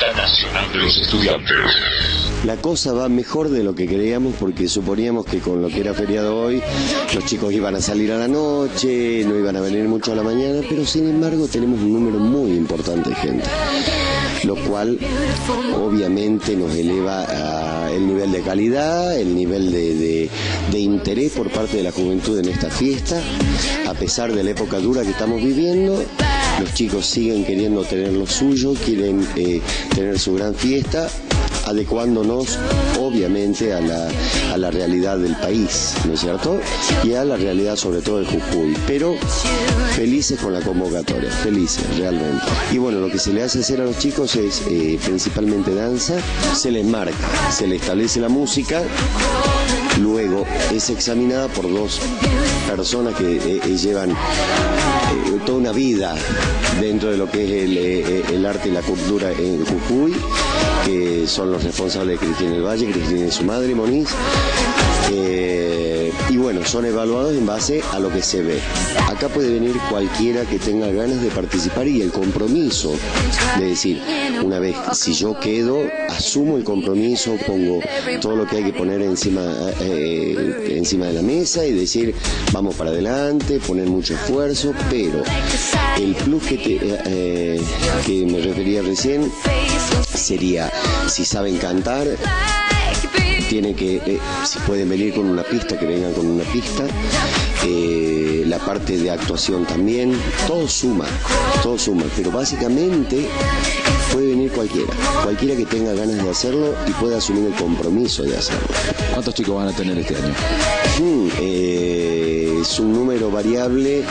Nacional de los Estudiantes. La cosa va mejor de lo que creíamos porque suponíamos que con lo que era feriado hoy los chicos iban a salir a la noche, no iban a venir mucho a la mañana, pero sin embargo tenemos un número muy importante de gente, lo cual obviamente nos eleva a el nivel de calidad, el nivel de interés por parte de la juventud en esta fiesta, a pesar de la época dura que estamos viviendo. Los chicos siguen queriendo tener lo suyo, quieren eh, tener su gran fiesta, adecuándonos obviamente a la, a la realidad del país, ¿no es cierto? Y a la realidad sobre todo de Jujuy, pero felices con la convocatoria, felices realmente. Y bueno, lo que se le hace hacer a los chicos es eh, principalmente danza, se les marca, se les establece la música, luego es examinada por dos personas que eh, eh, llevan eh, toda una vida dentro de lo que es el, el arte y la cultura en Jujuy, que son los responsables de Cristina del Valle, Cristina y su madre, Moniz. Y bueno, son evaluados en base a lo que se ve. Acá puede venir cualquiera que tenga ganas de participar y el compromiso de decir, una vez, si yo quedo, asumo el compromiso, pongo todo lo que hay que poner encima, encima de la mesa y decir, vamos para adelante, poner mucho esfuerzo, pero el plus que, te, eh, eh, que me refería recién sería, si saben cantar, tiene que, eh, si pueden venir con una pista, que vengan con una pista. La parte de actuación también, todo suma, todo suma, pero básicamente puede venir cualquiera, cualquiera que tenga ganas de hacerlo y pueda asumir el compromiso de hacerlo. ¿Cuántos chicos van a tener este año? Mm, eh, es un número variable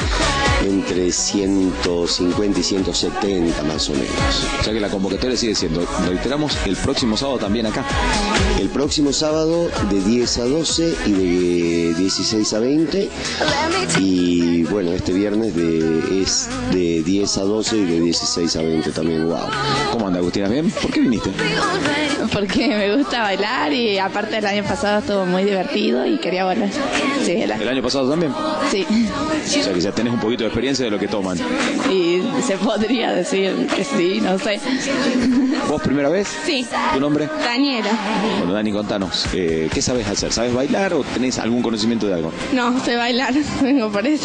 entre 150 y 170 más o menos. O sea que la convocatoria sigue siendo, reiteramos, el próximo sábado también acá. El próximo sábado de 10 a 12 y de 16 a 20. Y bueno, este viernes de, es de 10 a 12 y de 16 a 20 también. Wow. ¿Cómo anda Agustina? ¿Bien? ¿Por qué viniste? Porque me gusta bailar y aparte el año pasado estuvo muy divertido y quería volver. Sí, el año- ¿El año pasado también? sí. O sea que ya tenés un poquito de experiencia de lo que toman. Y se podría decir que sí, no sé. ¿Vos primera vez? Sí. ¿Tu nombre? Daniela. Bueno, Dani, contanos, eh, ¿qué sabes hacer? ¿Sabes bailar o tenés algún conocimiento de algo? No, sé bailar, vengo por eso.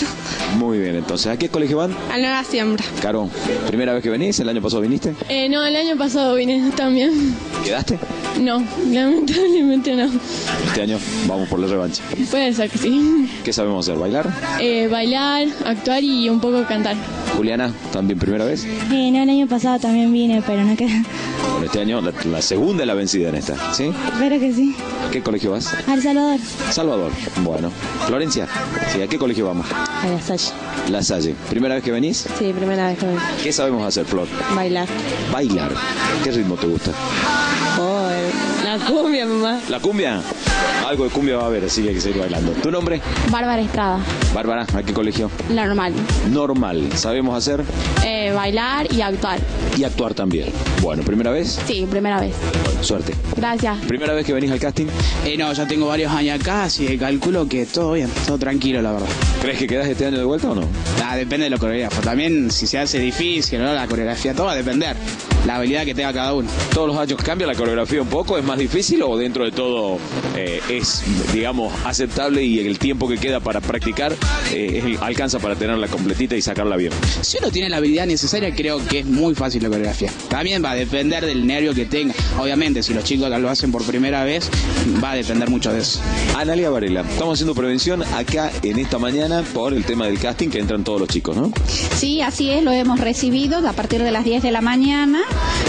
Muy bien, entonces, ¿a qué colegio van? A Nueva Siembra. Caro, ¿primera vez que venís? ¿El año pasado viniste? Eh, no, el año pasado vine también. ¿Quedaste? No, lamentablemente no. Este año vamos por la revancha. Puede ser que sí. ¿Qué sabemos hacer? ¿Bailar? Eh, bailar, actuar y un poco cantar. Juliana, ¿también primera vez? Eh, no, el año pasado también vine, pero no queda. Bueno, este año la, la segunda es la vencida en esta, ¿sí? Espero que sí. ¿A qué colegio vas? A El Salvador. Salvador. Bueno. Florencia, ¿sí? ¿a qué colegio vamos? A la Salle. La Salle. ¿Primera vez que venís? Sí, primera vez que vengo. ¿Qué sabemos hacer, Flor? Bailar. Bailar. ¿Qué ritmo te gusta? Oh, la cumbia, mamá. ¿La cumbia? Algo de cumbia va a haber, así que hay que seguir bailando. ¿Tu nombre? Bárbara Estrada, Bárbara, ¿a qué colegio? normal. Normal. ¿Sabemos hacer? Eh, bailar y actuar. Y actuar también. Bueno, ¿primera vez? Sí, primera vez. Bueno, suerte. Gracias. ¿Primera vez que venís al casting? Eh, no, ya tengo varios años acá, así que calculo que todo bien, todo tranquilo, la verdad. ¿Crees que quedás este año de vuelta o no? Ah, depende de lo coreógrafo. También, si se hace difícil, ¿no? La coreografía, todo va a depender. La habilidad que tenga cada uno. ¿Todos los años cambia la coreografía un poco? ¿Es más difícil o dentro de todo eh, es, digamos, aceptable y el tiempo que queda para practicar eh, es- alcanza para tenerla completita y sacarla bien? Si uno tiene la habilidad necesaria, creo que es muy fácil la coreografía. También va a depender del nervio que tenga. Obviamente, si los chicos lo hacen por primera vez, va a depender mucho de eso. Analia Varela, estamos haciendo prevención acá en esta mañana por el tema del casting que entran todos los chicos, ¿no? Sí, así es, lo hemos recibido a partir de las 10 de la mañana.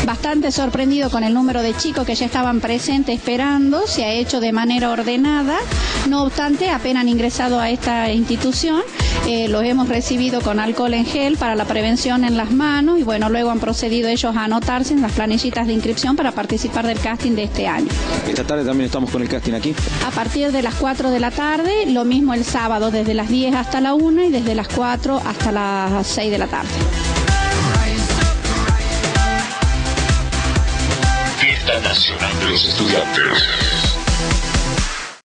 Bastante sorprendido con el número de chicos que ya estaban presentes esperando, se ha hecho de manera ordenada. No obstante, apenas han ingresado a esta institución, eh, los hemos recibido con alcohol en gel para la prevención en las manos y bueno, luego han procedido ellos a anotarse en las planillitas de inscripción para participar del casting de este año. Esta tarde también estamos con el casting aquí. A partir de las 4 de la tarde, lo mismo el sábado, desde las 10 hasta la 1 y desde las 4 hasta las 6 de la tarde. Fiesta Nacional de los Estudiantes.